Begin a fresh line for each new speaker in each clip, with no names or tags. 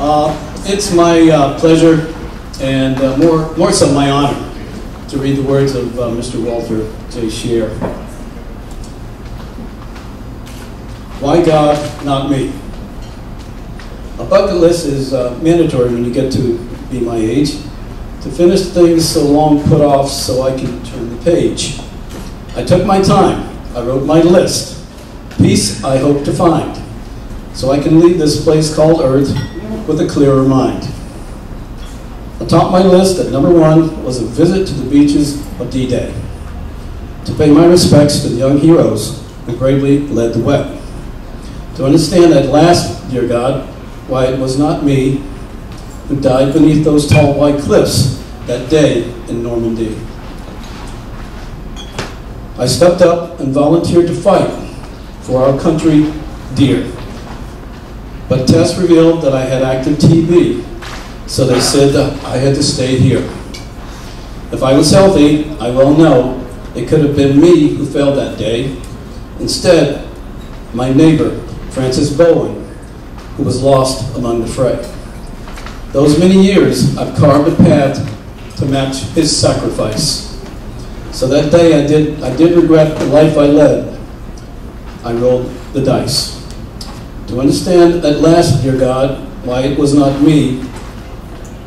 Uh, it's my uh, pleasure and uh, more, more so my honor to read the words of uh, Mr. Walter J. Scheer. Why God, not me? A bucket list is uh, mandatory when you get to be my age. To finish things so long put off so I can turn the page. I took my time. I wrote my list. Peace I hope to find. So I can leave this place called Earth with a clearer mind. Atop my list at number one was a visit to the beaches of D-Day to pay my respects to the young heroes who bravely led the way. To understand at last, dear God, why it was not me who died beneath those tall white cliffs that day in Normandy. I stepped up and volunteered to fight for our country dear. But tests revealed that I had active TB, so they said that I had to stay here. If I was healthy, I well know it could have been me who fell that day. Instead, my neighbor, Francis Bowen, who was lost among the fray. Those many years, I've carved a path to match his sacrifice. So that day I did, I did regret the life I led. I rolled the dice. To understand at last, dear God, why it was not me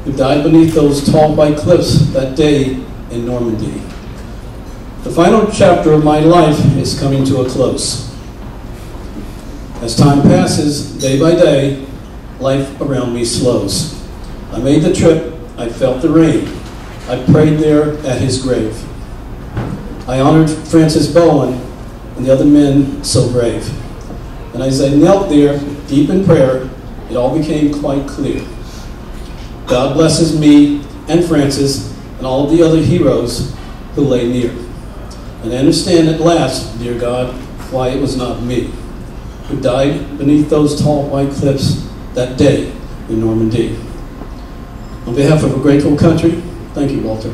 who died beneath those tall white cliffs that day in Normandy. The final chapter of my life is coming to a close. As time passes, day by day, life around me slows. I made the trip, I felt the rain. I prayed there at his grave. I honored Francis Bowen and the other men so brave. And as I knelt there, deep in prayer, it all became quite clear. God blesses me and Francis and all the other heroes who lay near. And I understand at last, dear God, why it was not me who died beneath those tall white cliffs that day in Normandy. On behalf of a grateful country, thank you, Walter.